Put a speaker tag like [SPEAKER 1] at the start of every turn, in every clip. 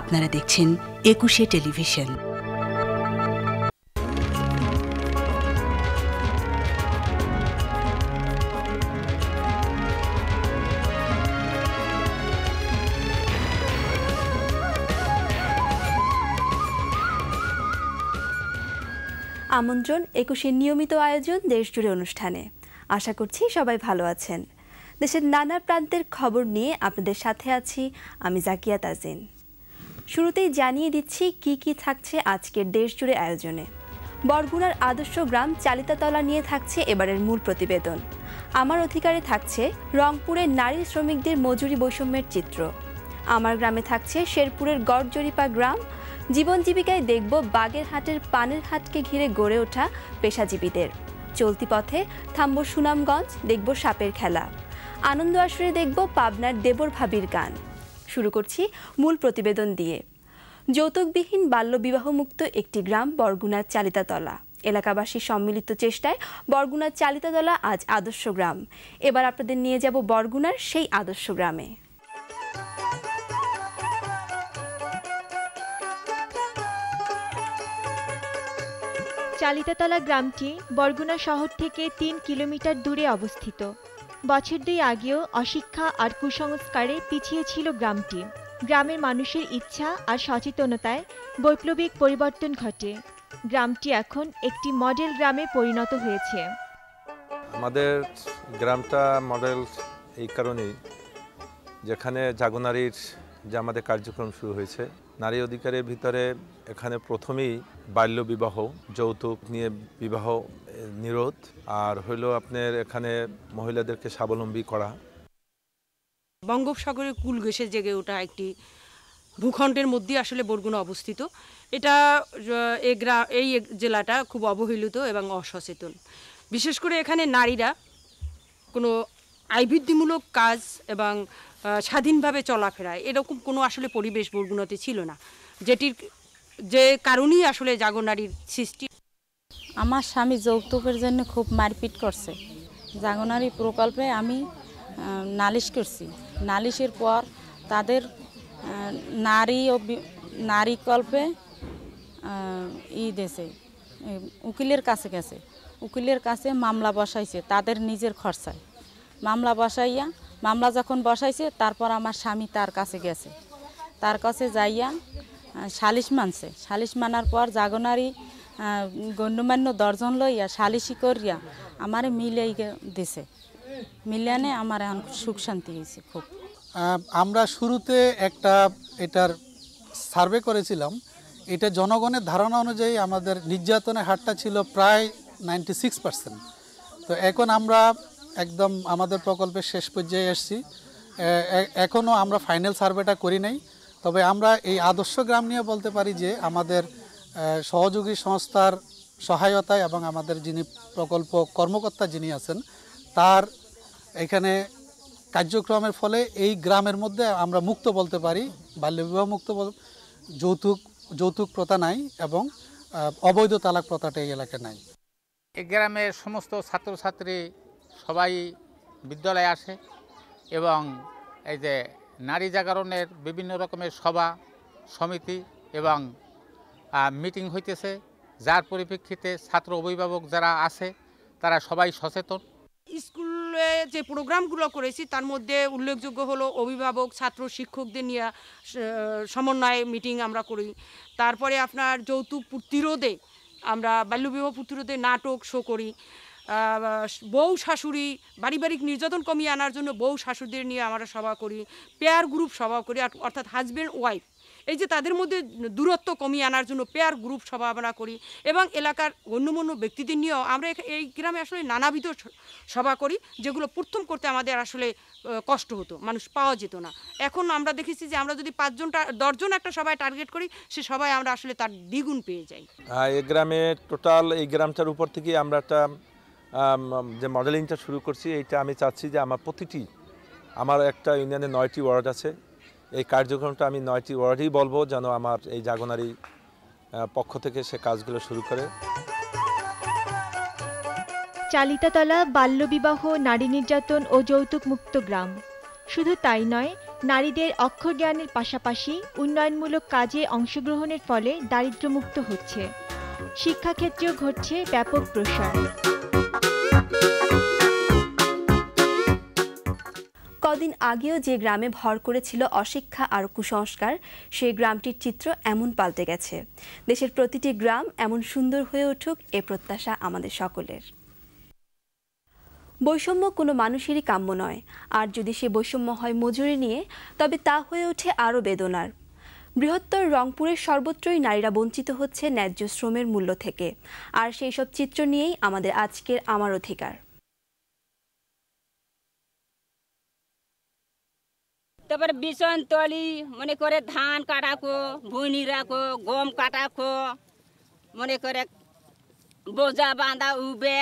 [SPEAKER 1] আপনারা দেখছেন একুশে টেলিভিশন।
[SPEAKER 2] আমন্ত্রণ, একুশের নিয়মিত আয়োজন দেশজুড়ে অনুষ্ঠানে। আশা করছি সবাই ভালো আছেন। দেশের নানা প্রান্তের খবর নিয়ে আপনাদের সাথে আছি আমি জাকিয়া তাজিন। শুরুতেই জানিয়ে দিচ্ছি কি কি থাকছে আজকের দেশজুড়ে আয়োজনে। বরগুনার আদর্শ গ্রাম চালিতাতলা নিয়ে থাকছে এবারের মূল প্রতিবেদন। আমার অধিকারে থাকছে রংপুরের নারী শ্রমিকদের মজুরি বৈষম্যের চিত্র। আমার গ্রামে থাকছে শেরপুরের গড়জরিপা গ্রাম। জীবন জীবিকায় দেখব বাগেরহাটের পানের হাটকে ঘিরে গড়ে ওঠা পেশাজীবীদের। চলতি পথে থামব সুনামগঞ্জ, দেখব সাপের খেলা। আনন্দ আসরে দেখব পাবনার দেবর ভাবির গান। শুরু করছি মূল প্রতিবেদন দিয়ে। যৌতুকবিহীন বাল্যবিবাহমুক্ত একটি গ্রাম বরগুনার চালিতাতলা। এলাকাবাসীর সম্মিলিত চেষ্টায় বরগুনার চালিতাতলা আজ আদর্শ গ্রাম। এবার আপনাদের নিয়ে যাব বরগুনার সেই আদর্শ গ্রামে।
[SPEAKER 3] চালিতাতলা গ্রামটি বরগুনা শহর থেকে তিন কিলোমিটার দূরে অবস্থিত। বছর দুই আগেও অশিক্ষা আর কুসংস্কারে পিছিয়ে ছিল গ্রামটি। গ্রামের মানুষের ইচ্ছা আর সচেতনতায় বৈপ্লবিক পরিবর্তন ঘটে। গ্রামটি এখন একটি মডেল গ্রামে পরিণত হয়েছে।
[SPEAKER 4] আমাদের গ্রামটা মডেল এই কারণেই, যেখানে জাগনারীর যে আমাদের কার্যক্রম শুরু হয়েছে। নারী অধিকারের ভিতরে এখানে প্রথমেই বাল্য বিবাহ, যৌতুক নিয়ে বিবাহ নিরোধ। আর হইল আপনার এখানে মহিলাদেরকে স্বাবলম্বী করা।
[SPEAKER 5] বঙ্গোপসাগরের কুল ঘেঁষে জেগে ওঠা একটি ভূখণ্ডের মধ্যে আসলে বরগুনা অবস্থিত। এটা এই জেলাটা খুব অবহেলিত এবং অসচেতন। বিশেষ করে এখানে নারীরা কোনো আইবৃদ্ধিমূলক কাজ এবং স্বাধীনভাবে চলাফেরা, এরকম কোনো আসলে পরিবেশ বরগুনাতে ছিল না। যেটির, যে কারণেই আসলে জাগরনারীর সৃষ্টি।
[SPEAKER 6] আমার স্বামী যৌতুকের জন্য খুব মারপিট করছে। জাগনারি প্রকল্পে আমি নালিশ করছি। নালিশের পর তাদের নারী ও নারী কল্পে ই দেশে উকিলের কাছে গেছে। উকিলের কাছে মামলা বসাইছে, তাদের নিজের খরচায়। মামলা বসাইয়া মামলা যখন বসাইছে, তারপর আমার স্বামী তার কাছে গেছে। তার কাছে যাইয়া সালিশ মানছে। সালিশ মানার পর জাগনারি গণ্যমান্য দর্জন লইয়া সালিশি করিয়া আমারে মিলাই দিছে। মিলিয়ানে আমার এখন সুখ শান্তি হয়েছে খুব।
[SPEAKER 7] আমরা শুরুতে একটা এটার সার্ভে করেছিলাম। এটা জনগণের ধারণা অনুযায়ী আমাদের নির্যাতনের হারটা ছিল প্রায় নাইনটি সিক্স পার্সেন্ট তো এখন আমরা একদম আমাদের প্রকল্পের শেষ পর্যায়ে এসেছি। এখনও আমরা ফাইনাল সার্ভেটা করি নাই। তবে আমরা এই আদর্শ গ্রাম নিয়ে বলতে পারি যে আমাদের সহযোগী সংস্থার সহায়তায় এবং আমাদের যিনি প্রকল্প কর্মকর্তা যিনি আছেন, তার এখানে কার্যক্রমের ফলে এই গ্রামের মধ্যে আমরা মুক্ত বলতে পারি, বাল্যবিবাহ মুক্ত যৌতুক যৌতুক প্রথা নাই এবং অবৈধ তালাক প্রথাটা এই এলাকায় নাই।
[SPEAKER 8] এই গ্রামের সমস্ত ছাত্রছাত্রী সবাই বিদ্যালয়ে আসে এবং এই যে নারী জাগরণের বিভিন্ন রকমের সভা, সমিতি এবং মিটিং হইতেছে। যার পরিপ্রেক্ষিতে ছাত্র অভিভাবক যারা আছে, তারা সবাই সচেতন।
[SPEAKER 5] স্কুলে যে প্রোগ্রামগুলো করেছি, তার মধ্যে উল্লেখযোগ্য হলো অভিভাবক, ছাত্র, শিক্ষকদের নিয়ে সমন্বয়ে মিটিং আমরা করি। তারপরে আপনার যৌতুক প্রতিরোধে আমরা, বাল্যবিবাহ প্রতিরোধে নাটক শো করি। বউ শাশুড়ি, পারিবারিক নির্যাতন কমিয়ে আনার জন্য বউ শাশুড়িদের নিয়ে আমরা সভা করি, পেয়ার গ্রুপ সভা করি অর্থাৎ হাজব্যান্ড ওয়াইফ এই যে তাদের মধ্যে দূরত্ব কমিয়ে আনার জন্য পেয়ার গ্রুপ সভা আমরা করি এবং এলাকার গণ্যমান্য ব্যক্তিদের নিয়েও আমরা এই গ্রামে আসলে নানাবিধ সভা করি, যেগুলো প্রথম করতে আমাদের আসলে কষ্ট হতো, মানুষ পাওয়া যেত না। এখন আমরা দেখেছি যে আমরা যদি পাঁচজন টা- দশজন একটা সবাই টার্গেট করি, সে সবাই আমরা আসলে তার দ্বিগুণ পেয়ে যাই।
[SPEAKER 4] এই গ্রামে টোটাল এই গ্রামটার উপর থেকে আমরা একটা যে মডেলিংটা শুরু করছি, এইটা আমি চাচ্ছি যে আমার প্রতিটি, আমার একটা ইউনিয়নে নয়টি ওয়ার্ড আছে। এই কার্যক্রমটা আমি নয়টি ওয়ার্ডেই বলব যেন আমার এই জাগনারি পক্ষ থেকে সে কাজগুলো শুরু করে।
[SPEAKER 3] চালিতাতলা বাল্যবিবাহ, নারী নির্যাতন ও যৌতুক মুক্ত গ্রাম। শুধু তাই নয়, নারীদের অক্ষর জ্ঞানের পাশাপাশি উন্নয়নমূলক কাজে অংশগ্রহণের ফলে দারিদ্র্যমুক্ত হচ্ছে। শিক্ষাক্ষেত্রেও ঘটছে ব্যাপক প্রসার।
[SPEAKER 2] কদিন আগেও যে গ্রামে ভর করেছিল অশিক্ষা আর কুসংস্কার, সেই গ্রামটির চিত্র এমন পাল্টে গেছে। দেশের প্রতিটি গ্রাম এমন সুন্দর হয়ে উঠুক এ প্রত্যাশা আমাদের সকলের। বৈষম্য কোনো মানুষেরই কাম্য নয়। আর যদি সে বৈষম্য হয় মজুরি নিয়ে, তবে তা হয়ে ওঠে আরও বেদনার। বৃহত্তর রংপুরের সর্বত্রই নারীরা বঞ্চিত হচ্ছে ন্যায্য শ্রমের মূল্য থেকে। আর সেই সব চিত্র নিয়েই আমাদের আজকের আমার অধিকার।
[SPEAKER 9] তারপরে বিছন তলি, মনে করে ধান কাটাকো ভুনি রাখো, গম কাটাকো, মনে করে বোঝা বাঁধা উবে।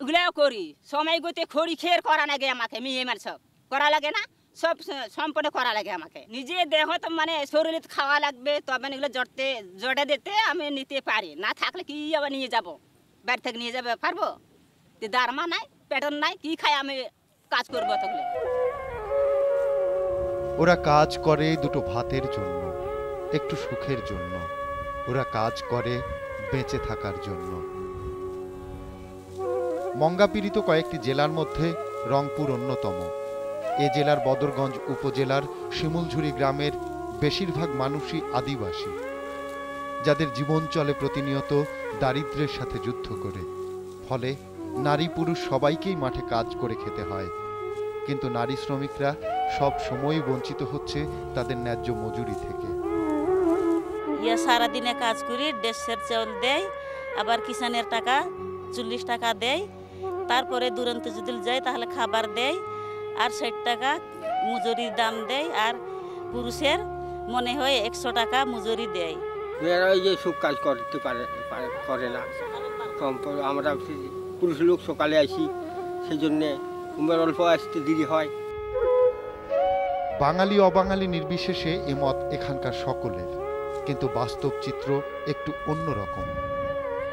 [SPEAKER 9] এগুলাও করি। সময় গতে খড়ি খের করা লাগে আমাকে, মেয়ে মানে সব করা লাগে না? সব সম্পূর্ণ করা লাগে আমাকে। নিজে দেহ তো মানে শরীরে খাওয়া লাগবে, তবে এগুলো জড়তে, জড়ে দিতে আমি নিতে পারি। না থাকলে কি আবার নিয়ে যাব? বাড়ি থেকে নিয়ে যাবে, পারব? দারমা নাই, পেটন নাই, কি খাই আমি কাজ করব তখন
[SPEAKER 10] ওরা কাজ করে দুটো ভাতের জন্য, একটু সুখের জন্য। ওরা কাজ করে বেঁচে থাকার জন্য। মঙ্গাপীড়িত কয়েকটি জেলার মধ্যে রংপুর অন্যতম। এ জেলার বদরগঞ্জ উপজেলার শিমুলঝুরি গ্রামের বেশিরভাগ মানুষই আদিবাসী, যাদের জীবন চলে প্রতিনিয়ত দারিদ্র্যের সাথে যুদ্ধ করে। ফলে নারী পুরুষ সবাইকেই মাঠে কাজ করে খেতে হয়। কিন্তু নারী শ্রমিকরা সব সময় বঞ্চিত হচ্ছে তাদের ন্যায্য মজুরি থেকে।
[SPEAKER 11] ইয়ে সারাদিনে কাজ করি দেশের চাউল দেয়, আবার কিষানের টাকা, চল্লিশ টাকা দেয়। তারপরে দুরন্ত যদি যায়, তাহলে খাবার দেয়। আর ষাট টাকা মজুরির দাম দেয় আর পুরুষের মনে হয় একশো টাকা মজুরি দেয়।
[SPEAKER 12] মেয়েরা ওই যে সব কাজ করতে পারে পারে- করে না। কম আমরা পুরুষ লোক সকালে আসি সেই জন্যে কুমের অল্প আসতে দেরি হয়।
[SPEAKER 10] বাঙালি অবাঙালি নির্বিশেষে এ মত এখানকার সকলের। কিন্তু বাস্তব চিত্র একটু অন্যরকম।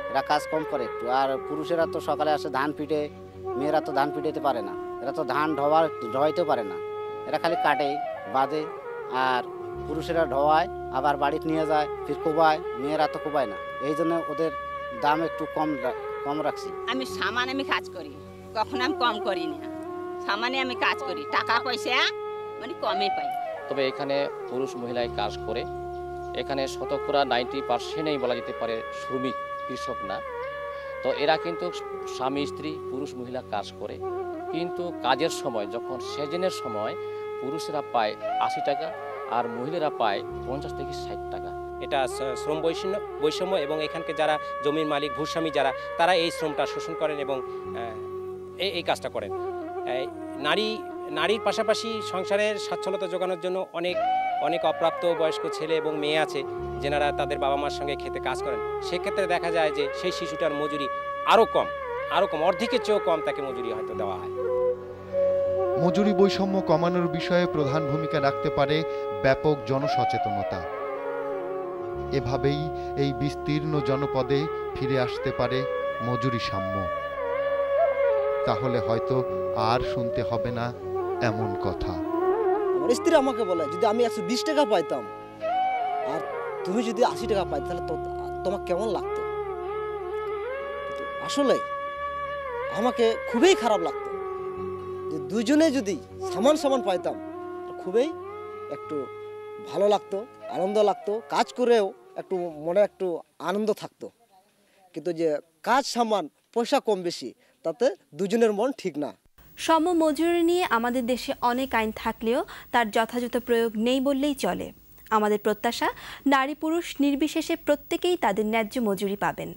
[SPEAKER 13] এরা কাজ কম করে একটু আর পুরুষেরা তো সকালে আসে ধান পিটে মেয়েরা তো ধান পিটাইতে পারে না। এরা তো ধান ঢোয়ার ঢোয়াইতেও পারে না। এরা খালি কাটে বাঁধে আর পুরুষেরা ঢোয়ায় আবার বাড়িতে নিয়ে যায় ফির কোবায় মেয়েরা তো কোবায় না। এই জন্য ওদের দাম একটু কম কম রাখছি।
[SPEAKER 9] আমি সামান আমি কাজ করি কখনো আমি কম করি না। সামানে আমি কাজ করি টাকা পয়সা মানে কমে পাই।
[SPEAKER 14] তবে এখানে পুরুষ মহিলায় কাজ করে এখানে শতকরা নাইনটি পার্সেন্টেই বলা যেতে পারে শ্রমিক কৃষক না। তো এরা কিন্তু স্বামী স্ত্রী পুরুষ মহিলা কাজ করে। কিন্তু কাজের সময়, যখন সেজনের সময় পুরুষেরা পায় আশি টাকা আর মহিলারা পায় পঞ্চাশ থেকে ষাট টাকা।
[SPEAKER 15] এটা শ্রম বৈষম্য বৈষম্য এবং এখানকে যারা জমির মালিক, ভূস্বামী যারা, তারা এই শ্রমটা শোষণ করেন এবং এই এই কাজটা করেন। নারী, নারীর পাশাপাশি সংসারের সচ্ছলতা যোগানোর জন্য অনেক অনেক অপ্রাপ্ত বয়স্ক ছেলে এবং মেয়ে আছে, যেনারা তাদের বাবা মার সঙ্গে খেতে কাজ করেন। সেক্ষেত্রে দেখা যায় যে সেই শিশুটার মজুরি আরও কম। আরও কম অর্ধেকের চেয়েও কম তাকে মজুরি হয়তো দেওয়া হয়।
[SPEAKER 10] মজুরি বৈষম্য কমানোর বিষয়ে প্রধান ভূমিকা রাখতে পারে ব্যাপক জনসচেতনতা। এভাবেই এই বিস্তীর্ণ জনপদে ফিরে আসতে পারে মজুরি সাম্য। তাহলে হয়তো আর শুনতে হবে না এমন কথা।
[SPEAKER 16] আমার স্ত্রী আমাকে বলে যদি আমি একশো বিশ টাকা পাইতাম আর তুমি যদি আশি টাকা পাই তাহলে তো তোমার কেমন লাগতো? আসলে আমাকে খুবই খারাপ লাগতো। যে দুজনে যদি সমান সমান পাইতাম খুবই একটু ভালো লাগতো, আনন্দ লাগতো, কাজ করেও একটু মনে একটু আনন্দ থাকতো। কিন্তু যে কাজ সমান, পয়সা কম বেশি, তাতে দুজনের মন ঠিক না।
[SPEAKER 2] সম মজুরি নিয়ে আমাদের দেশে অনেক আইন থাকলেও তার যথাযথ প্রয়োগ নেই বললেই চলে। আমাদের প্রত্যাশা, নারী পুরুষ নির্বিশেষে প্রত্যেকেই তাদের ন্যায্য মজুরি পাবেন।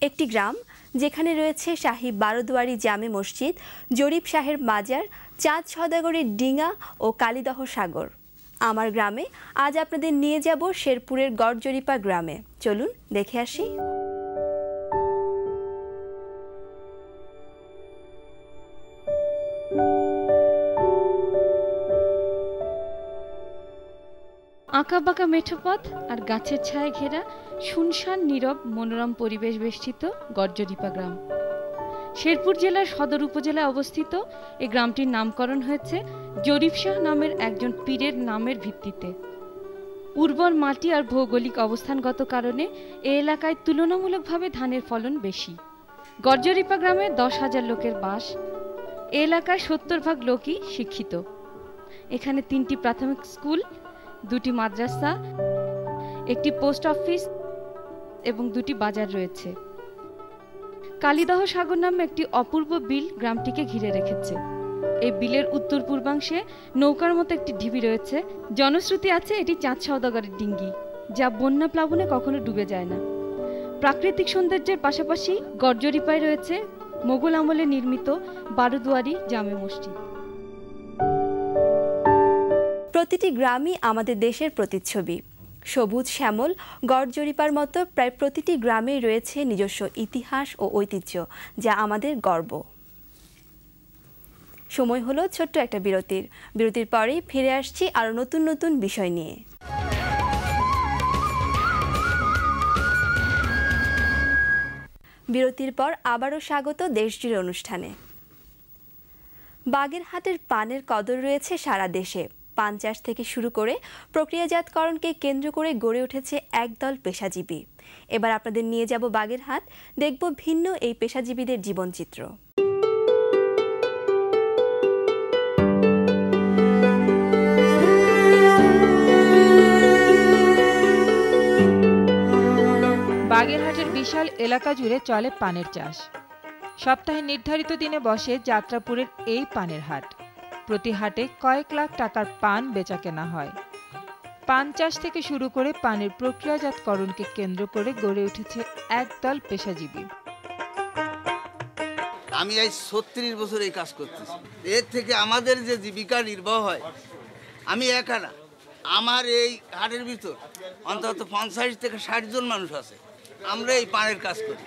[SPEAKER 2] একটি গ্রাম যেখানে রয়েছে শাহী বারোদুয়ারি জামে মসজিদ, জরিপ শাহের মাজার, চাঁদ সদাগরের ডিঙা ও কালীদহ সাগর। আমার গ্রামে আজ আপনাদের নিয়ে যাব শেরপুরের গড়জরিপা গ্রামে। চলুন দেখে আসি।
[SPEAKER 17] আঁকাবাঁকা মেঠো পথ আর গাছের ছায় ঘেরা শুনশান নীরব মনোরম পরিবেশ বেষ্টিত গর্জরিপা গ্রাম। শেরপুর জেলার সদর উপজেলায় অবস্থিত এই গ্রামটির নামকরণ হয়েছে জরিফ শাহ নামের একজন পীরের নামের ভিত্তিতে। উর্বর মাটি আর ভৌগোলিক অবস্থানগত কারণে এ এলাকায় তুলনামূলকভাবে ধানের ফলন বেশি। গরজরিপা গ্রামে দশ হাজার লোকের বাস। এ এলাকায় সত্তর ভাগ লোকই শিক্ষিত। এখানে তিনটি প্রাথমিক স্কুল দুটি মাদ্রাসা, একটি পোস্ট অফিস এবং দুটি বাজার রয়েছে। কালিদাহ সাগর নামে একটি অপূর্ব বিল গ্রামটিকে ঘিরে রেখেছে। এই বিলের উত্তর পূর্বাংশে নৌকার মতো একটি ঢিবি রয়েছে। জনশ্রুতি আছে এটি চাঁদ সওদাগরের ডিঙ্গি, যা বন্যা প্লাবনে কখনো ডুবে যায় না। প্রাকৃতিক সৌন্দর্যের পাশাপাশি গর্জরিপায় রয়েছে মোগল আমলে নির্মিত বারোদুয়ারি জামে মসজিদ।
[SPEAKER 2] প্রতিটি গ্রামই আমাদের দেশের প্রতিচ্ছবি। সবুজ শ্যামল গড় জরিপার মতো প্রায় প্রতিটি গ্রামেই রয়েছে নিজস্ব ইতিহাস ও ঐতিহ্য, যা আমাদের গর্ব। সময় হলো ছোট্ট একটা বিরতির। বিরতির পরেই ফিরে আসছি আরও নতুন নতুন বিষয় নিয়ে। বিরতির পর আবারও স্বাগত দেশজুড়ে অনুষ্ঠানে। বাগেরহাটের পানের কদর রয়েছে সারা দেশে। পান চাষ থেকে শুরু করে প্রক্রিয়াজাতকরণকে কেন্দ্র করে গড়ে উঠেছে একদল পেশাজীবী। এবার আপনাদের নিয়ে যাব বাগেরহাট। দেখব ভিন্ন এই পেশাজীবীদের জীবনচিত্র।
[SPEAKER 18] বাগেরহাটের বিশাল এলাকা জুড়ে চলে পানের চাষ। সপ্তাহে নির্ধারিত দিনে বসে যাত্রাপুরের এই পানের হাট। প্রতি হাটে কয়েক লাখ টাকার পান বেচা কেনা হয়। পান চাষ থেকে শুরু করে পানের প্রক্রিয়াজাতকরণকে কেন্দ্র করে গড়ে উঠেছে একদল পেশাজীবী।
[SPEAKER 19] আমি এই ছত্রিশ বছর এই কাজ করতেছি। এর থেকে আমাদের যে জীবিকা নির্বাহ হয়, আমি একা না। আমার এই হাটের ভিতর অন্তত পঞ্চাশ থেকে ষাট জন মানুষ আছে। আমরা এই পানের কাজ করি।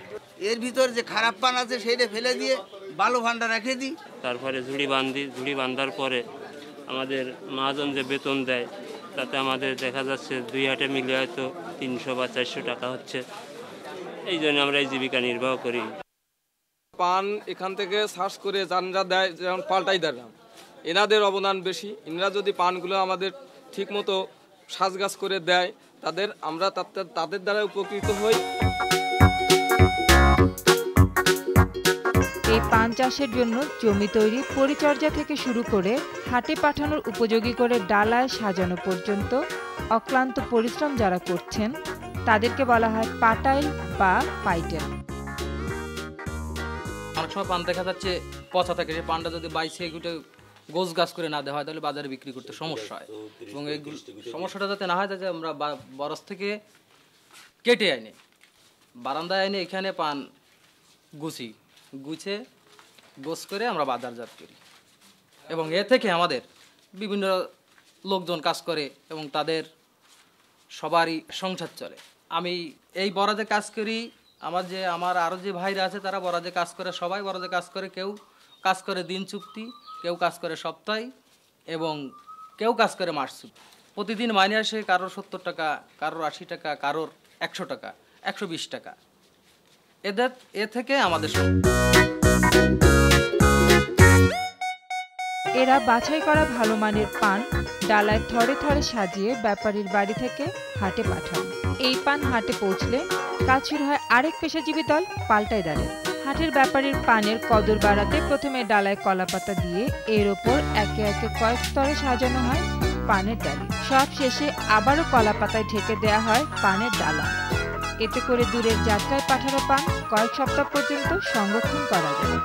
[SPEAKER 19] এর ভিতর যে খারাপ পান আছে, সেইটা ফেলে দিয়ে ভালো ভান্ডার রেখে দিই।
[SPEAKER 20] তারপরে ঝুড়ি বান্ধি ঝুড়ি বান্ধার পরে আমাদের মহাজন যে বেতন দেয় তাতে আমাদের দেখা যাচ্ছে দুই হাটে মিলে হয়তো তিনশো বা চারশো টাকা হচ্ছে। এই জন্য আমরা এই জীবিকা নির্বাহ করি।
[SPEAKER 21] পান এখান থেকে শ্বাস করে যানরা দেয় যেমন পাল্টাই দেয় না। এনাদের অবদান বেশি। এনারা যদি পানগুলো আমাদের ঠিকমতো সাজগাছ করে দেয় তাদের আমরা তাতে- তাদের দ্বারা উপকৃত হই।
[SPEAKER 18] এই পান চাষের জন্য জমি তৈরি পরিচর্যা থেকে শুরু করে হাটে পাঠানোর উপযোগী করে ডালায় সাজানো পর্যন্ত অক্লান্ত পরিশ্রম যারা করছেন, তাদেরকে বলা হয় পাটাইল বা পাইটেল।
[SPEAKER 22] অনেক সময় পান দেখা যাচ্ছে পচা থাকে সেই পানটা যদি বাইছে এগুলো গোছ গাছ করে না দেওয়া হয়, তাহলে বাজারে বিক্রি করতে সমস্যা হয়। এবং এই সমস্যাটা যাতে না হয় যাতে আমরা বরস থেকে কেটে আনি বারান্দায় আইনে এখানে পান গুছি। গুছে, গোছ করে আমরা বাজারজাত করি। এবং এ থেকে আমাদের বিভিন্ন লোকজন কাজ করে এবং তাদের সবারই সংসার চলে। আমি এই বরাজে কাজ করি, আমার যে, আমার আরও যে ভাইরা আছে তারা বরাজে কাজ করে, সবাই বরাজে কাজ করে, কেউ কাজ করে দিন চুক্তি, কেউ কাজ করে সপ্তাহে এবং কেউ কাজ করে মাস চুক্তি। প্রতিদিন মাইনে আসে কারোর সত্তর টাকা, কারোর আশি টাকা, কারোর একশো টাকা, একশো বিশ টাকা। এদের এ থেকে আমাদের
[SPEAKER 18] এরা বাছাই করা ভালো মানের পান ডালায় থরে থরে সাজিয়ে ব্যাপারীর বাড়ি থেকে হাটে পাঠান। এই পান হাটে পৌঁছলে কাজ হয় আরেক পেশাজীবী দল পাল্টাইদারের হাটের ব্যাপারীর পানের কদর বাড়াতে প্রথমে ডালায় কলাপাতা দিয়ে এর ওপর একে একে কয়েক স্তরে সাজানো হয় পানের ডালি। সব শেষে আবারও কলাপাতায় ঢেকে দেয়া হয় পানের ডালা। এতে করে দূরের যাত্রায় পাঠানো পান কয়েক সপ্তাহ পর্যন্ত সংরক্ষণ করা যায়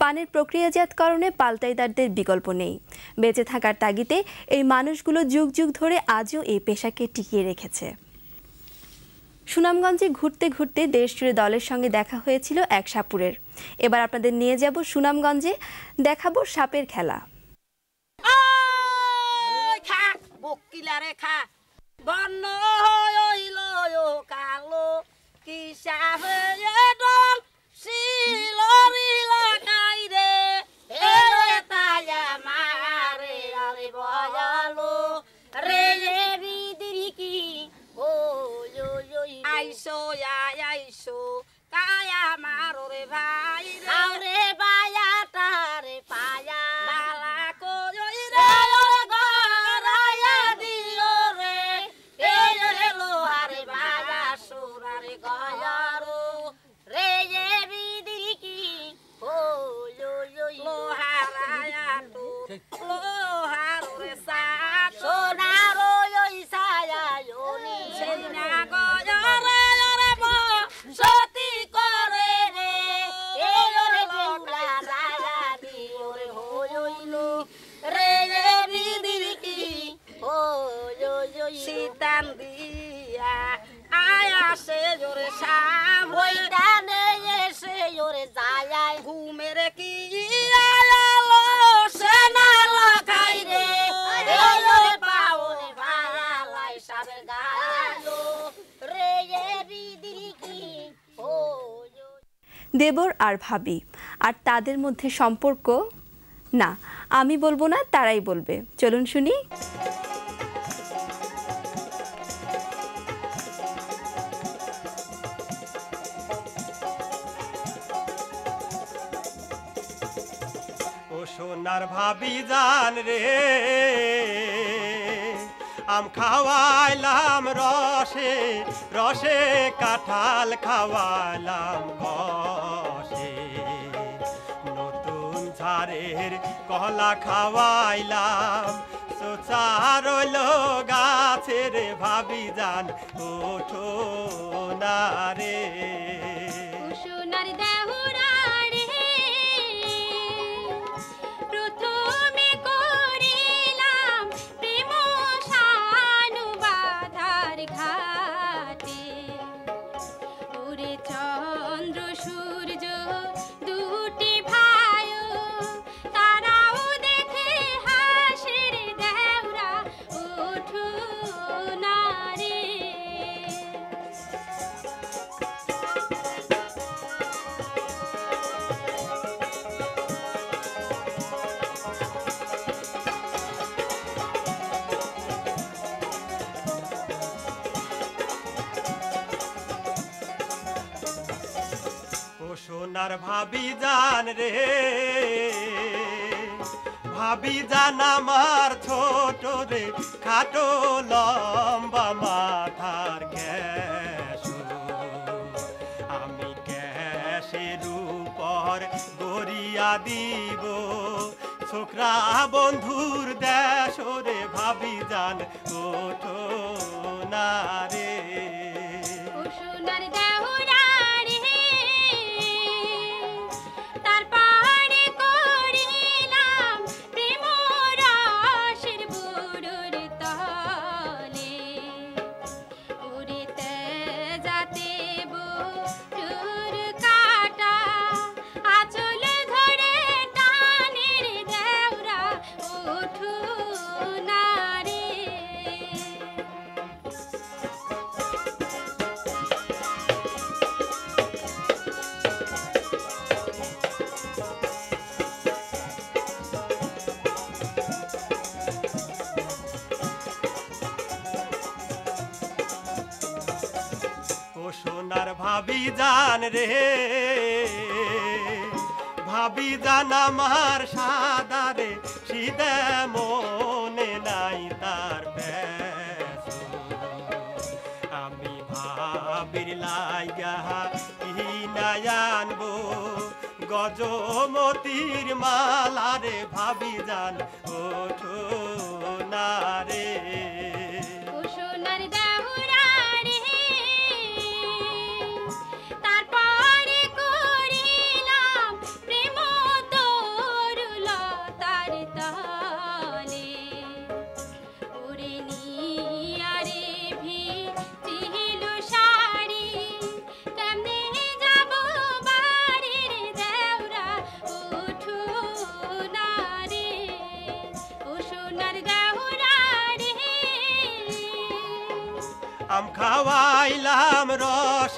[SPEAKER 2] পানের প্রক্রিয়াজাতকরণে পাল্টাইদারদের বিকল্প নেই। বেঁচে থাকার তাগিদে এই মানুষগুলো যুগ যুগ ধরে আজও এই পেশাকে টিকিয়ে রেখেছে। সুনামগঞ্জে ঘুরতে ঘুরতে দেশজুড়ে দলের সঙ্গে দেখা হয়েছিল এক সাপুরের। এবার আপনাদের নিয়ে যাব সুনামগঞ্জে দেখাবো সাপের খেলা।
[SPEAKER 23] খা। বন্য হইল কালো কিসা হয়ে ডল শিল রিল কাই রে। এরে তাজা মারে, আরে বজালো রে রে বিদিরি কি? ও যো যো
[SPEAKER 2] দেবর আর ভাবি, আর তাদের মধ্যে সম্পর্ক? না, আমি বলব না, তারাই বলবে। চলুন শুনি।
[SPEAKER 24] সোনার ভাবি জান রে। আম খাওয়াইলাম রসে রসে কাঁঠাল খাওয়াইলাম ঘষে। নতুন ঝাড়ের কলা খাওয়াইলাম, সোচা রইল গাছের ভাবি জান ওঠো না রে। ও সোনার ভাবি জান রে। ভাবি জান আমার ছোট রে, খাটো লম্বা মাথার গ্যাস আমি গ্যাসের উপর গড়িয়া দিব। ছোকরা বন্ধুর দেশ রে, ভাবি জান ওঠো ভাবি জান রে। ভাবি জান আমার সাদা রে সিদে মনে নাই তার আমি ভাবির লাইগা কি নাই আনব, গজমতির মালা রে, ভাবি জান ওঠো না রে।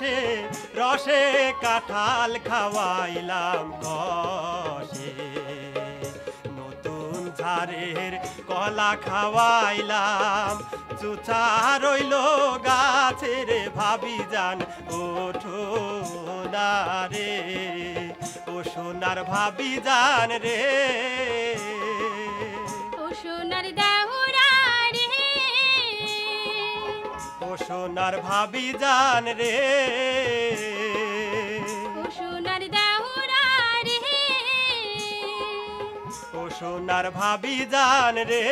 [SPEAKER 24] রসে রসে কাঁঠাল খাওয়াইলাম কষে নতুন ঝাড়ের কলা খাওয়াইলাম, চুচা রইল গাছের ভাবি যান ওঠো না রে ও সোনার ভাবি যান রে।
[SPEAKER 25] ও সোনার দেহুরা
[SPEAKER 24] ও সোনার ভাবি যান রে।
[SPEAKER 25] ও সোনার দেহুরা রে।
[SPEAKER 24] ও সোনার ভাবি জান রে।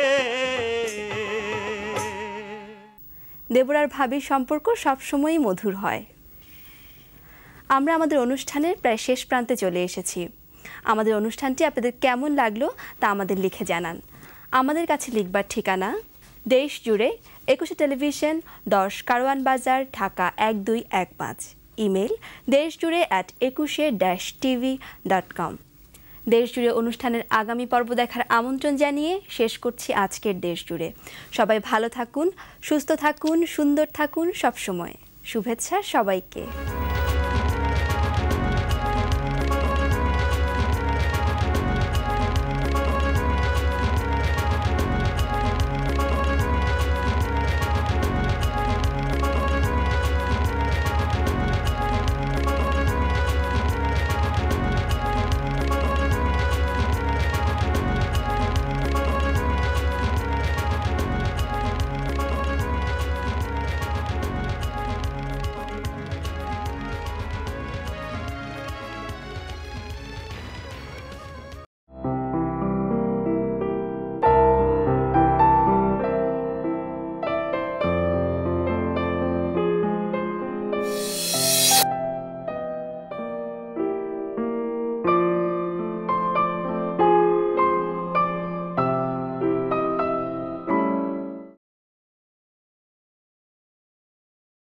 [SPEAKER 2] দেবরার ভাবির সম্পর্ক সবসময়ই মধুর হয়। আমরা আমাদের অনুষ্ঠানের প্রায় শেষ প্রান্তে চলে এসেছি। আমাদের অনুষ্ঠানটি আপনাদের কেমন লাগল তা আমাদের লিখে জানান। আমাদের কাছে লিখবার ঠিকানা দেশ জুড়ে একুশে টেলিভিশন, দশ কারওয়ান বাজার, ঢাকা এক দুই এক পাঁচ। ইমেল দেশ জুড়ে অ্যাট একুশে ড্যাশ টিভি ডট কম দেশ জুড়ে অনুষ্ঠানের আগামী পর্ব দেখার আমন্ত্রণ জানিয়ে শেষ করছি আজকের দেশ জুড়ে সবাই ভালো থাকুন, সুস্থ থাকুন, সুন্দর থাকুন সবসময়। শুভেচ্ছা সবাইকে।